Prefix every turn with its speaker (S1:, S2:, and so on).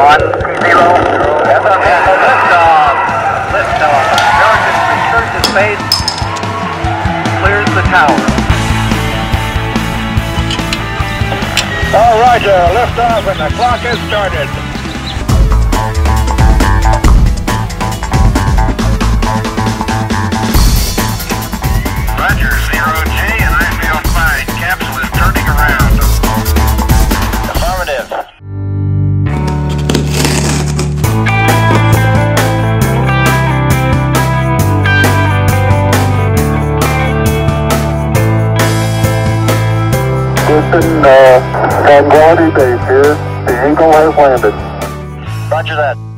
S1: One, zero, and the space. Clears the tower.
S2: All roger, uh, liftoff and the clock has started.
S3: Houston, uh, Tranquility Base here. The Eagle has landed.
S2: Roger that.